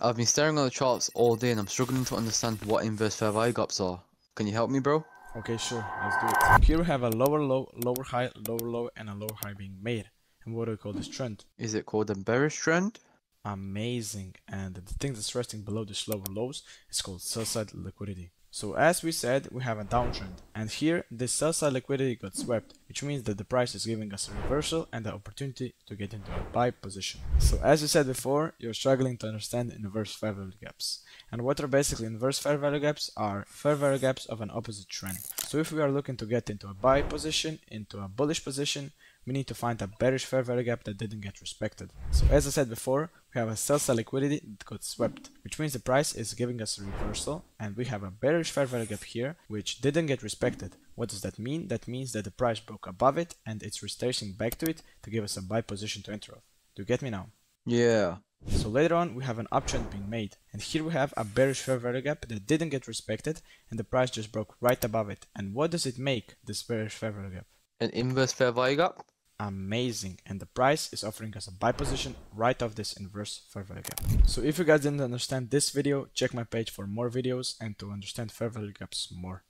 I've been staring at the charts all day and I'm struggling to understand what inverse fair value gaps are. Can you help me, bro? Okay, sure, let's do it. Here we have a lower low, lower high, lower low, and a lower high being made. And what do we call this trend? Is it called a bearish trend? Amazing. And the thing that's resting below these lower lows is called sell side liquidity. So as we said, we have a downtrend. And here, the sell side liquidity got swept, which means that the price is giving us a reversal and the opportunity to get into a buy position. So as we said before, you're struggling to understand inverse fair value gaps. And what are basically inverse fair value gaps are fair value gaps of an opposite trend. So if we are looking to get into a buy position, into a bullish position, we need to find a bearish fair value gap that didn't get respected. So as I said before, we have a sell side liquidity that got swept, which means the price is giving us a reversal, and we have a bearish fair value gap here, which didn't get respected. What does that mean? That means that the price broke above it, and it's retracing back to it to give us a buy position to enter off. Do you get me now? Yeah. So later on, we have an uptrend being made, and here we have a bearish fair value gap that didn't get respected, and the price just broke right above it. And what does it make, this bearish fair value gap? An inverse fair value gap? Amazing and the price is offering us a buy position right off this inverse fair value gap. So if you guys didn't understand this video, check my page for more videos and to understand fair value gaps more.